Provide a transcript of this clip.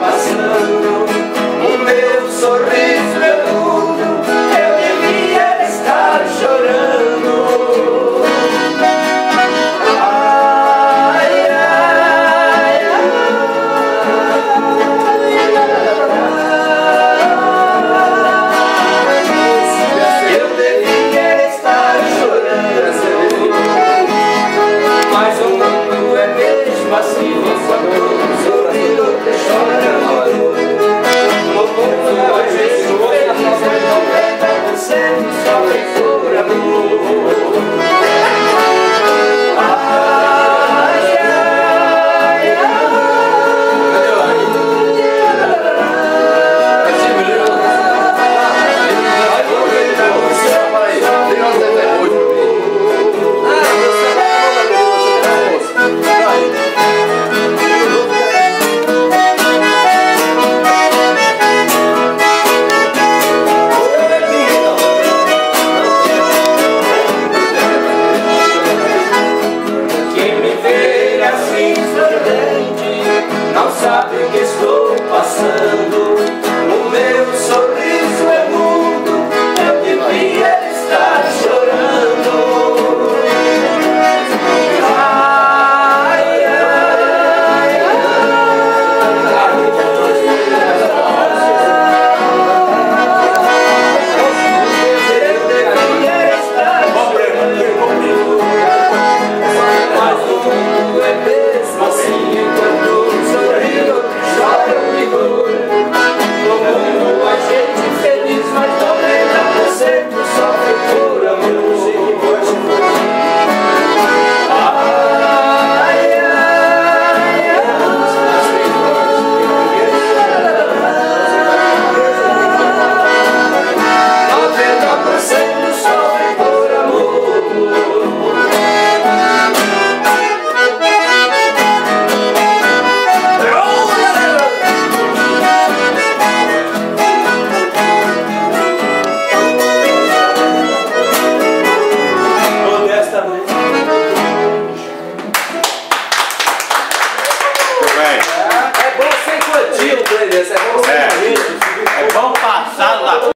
passando. Sabe que